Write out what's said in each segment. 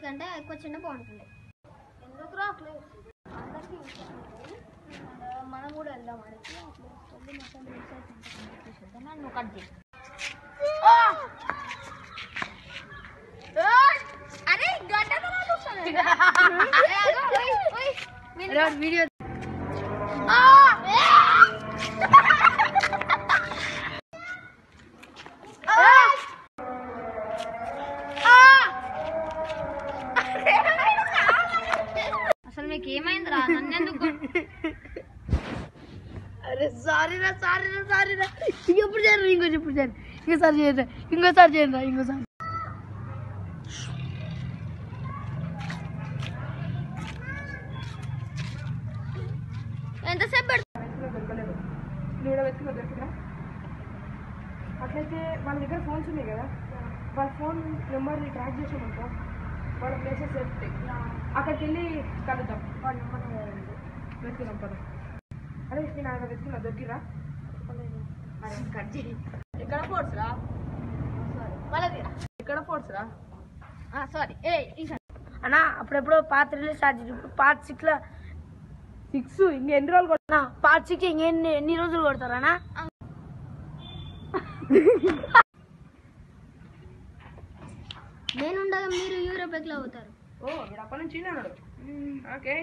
కంటే ఎక్కువ చిన్న బాగుంటుంది ఎందుకు రా ప్లేస్ అందరికీ ఇష్టం ఉంది. ఆ, మనం కూడా వెళ్దాం అడిగి ఆ ప్లేస్కి వెళ్ళి మొత్తం రీసెర్చ్ చేసేద్దాం అని నువ్వు కట్ చేసి అరే గడ్డ వీడియో అరే సారీ రా సారీ రా సారీ రా ఇంకెప్పుడు చేయరు ఇంకో ఎప్పుడు చేయరు. ఇంకోసారి చేయరు ఇంకోసారి చేయరు రా ఇంకోసారి. ఎంతసేపు పెడతా అట్లయితే వాళ్ళ దగ్గర ఫోన్స్ ఉన్నాయి కదా. వాళ్ళ ఫోన్ నెంబర్ని ట్రాక్ చేసామనుకో వాళ్ళ ప్లేసెస్ చెప్తాయి అక్కడికి వెళ్ళి కలుద్దాం. వాళ్ళ నెంబర్ వెతుకుదాం పద. అదే నేను ఆయన వెతుకున్నా దొరికిరా అరే కట్ చేయి. ఎక్కడ ఫోర్స్ రా? ఎక్కడ ఫోర్స్ రా? సారీ ఏ అన్నా అప్పుడెప్పుడో పాత రిలీజ్ స్టార్ట్ ఇప్పుడు పార్ట్ సిక్స్లో సిక్స్ ఇంక ఎన్ని రోజులు కొట్ట అన్నా పార్ట్ సిక్స్ ఇంకెన్ని ఎన్ని రోజులు కొడతారన్నా నేనుండగా మీరు యూరోప్ ఎట్లా అవుతారు ఓ అప్పటి నుంచి ఓకే.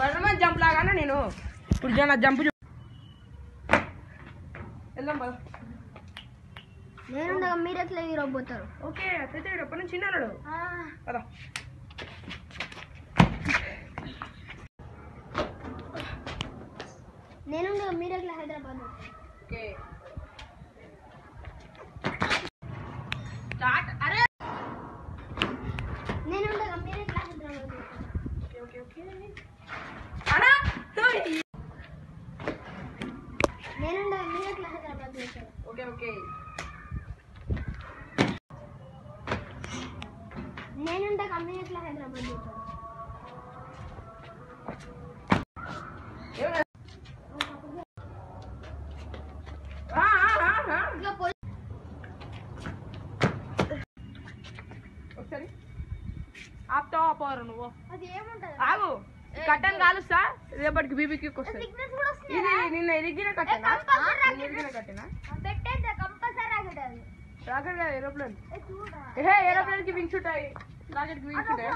స్పైడర్మ్యాన్ జంప్ లాగానే నేను ఇప్పుడు జన జంప్ వెళ్దాం పద. నేనుండగా మీరు ఎట్లా యూరోప్ పోతారు? ఓకే అట్లయితే ఎప్పటి నుంచి ఉన్నాడు పద. నేనుండగా మీరు ఎట్లా హైదరాబాద్ ఓకే స్టార్ట్ అరే నేనుండగా మీరు ఎట్లా హైదరాబాద్ పోతారు ఓకే ఓకే ఓకే అన్నా ఓయ్. నేనుండగా మీరు ఎట్లా హైదరాబాద్ పోతారు ఓకే ఓకే నేనుండగా మీరు ఎట్లా హైదరాబాద్ పోతారు? ఏమన్నా? ఆ, ఆ, ఆ, ఆ. ఇట్లా పోయి. ఒకసారి. ఆపుతావా ఆపవరు నువ్వు? అది ఏముంటది? ఆగు. కట్టను కాలుస్తా రేపటికి బీబీకి వస్తుంది. ఇది నిన్న ఇరిగిన కట్టెనా? ఇరిగిన రాకెట్ కాదు ఏరోప్లేన్ ఏ ఏరోప్లేన్కి వింగ్స్ ఉంటాయి రాకెట్కి వింగ్స్ ఉంటాయి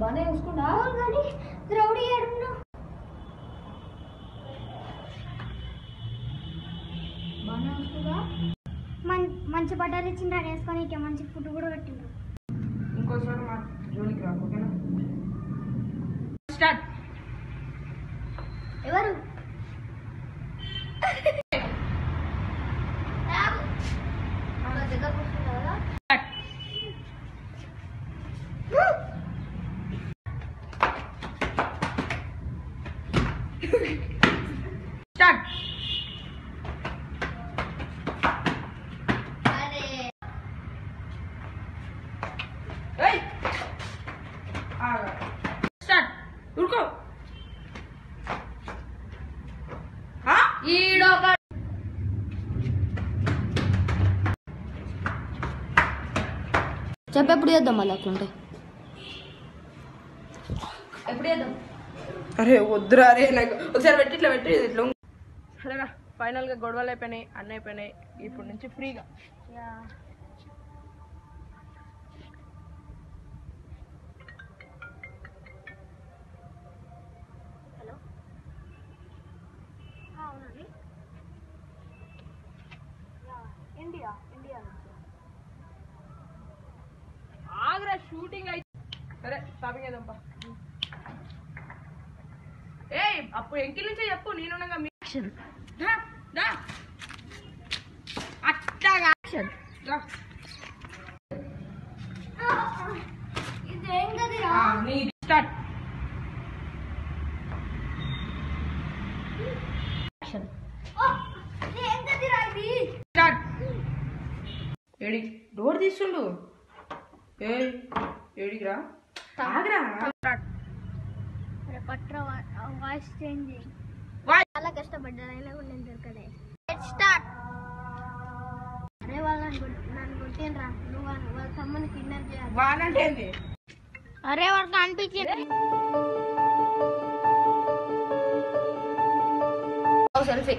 బాగానే చూసుకున్నా? అవును కానీ రౌడీ ఏడున్నా చూసుకున్నా? మంచి బట్టర్ ఇచ్చిండ్రు వేసుకొని ఇక మంచి ఫుడ్ కూడా పెట్టిండ్రు ఇంకోసారి మా జోలికి రా ఓకేనా స్టార్ట్ ఎవరు దగ్గర కూర్చున్నారు కదా స్టార్ట్ అరే ఏయ్ ఆగా స్టార్ట్. ఈడొక చెప్పెప్పుడు చేద్దాం మళ్ళీ అట్లుంటే? ఎప్పుడు చేద్దాం? అరే వద్దురా అరే నాకు ఒకసారి పెట్టి ఇట్లా పెట్టి ఇట్లా. సరేనా ఫైనల్గా గొడవలు అయిపోయినాయి అన్నీ అయిపోయినాయి ఇప్పుడు నుంచి ఫ్రీగా. షూటింగ్ అయితే సరే చేద్దాంపా. ఏయ్ అప్పుడు ఎంకిల్ నుంచే చెప్పు నేనుండగా మీ దా, దా. అట్టాగా. యాక్షన్ దా. ఇదేం కదిరా ఆ, నీ స్టార్ట్ ఏం కదిరా ఇది? స్టార్ట్ ఏడి డోర్ తీస్తుండు. ఆగ్రా. పట్ర వాయిస్ చేంజ్ చాలా నేను స్టార్ట్ అరే వాళ్ళని కొట్టి- నన్ను కొట్టినరా నువ్వు వాళ్ళ వాళ్ళ తమ్ముని కిడ్నాప్ చేయాలి. వానంటే ఏంది? అరే వాడికి అనిపించింది సెల్ఫీ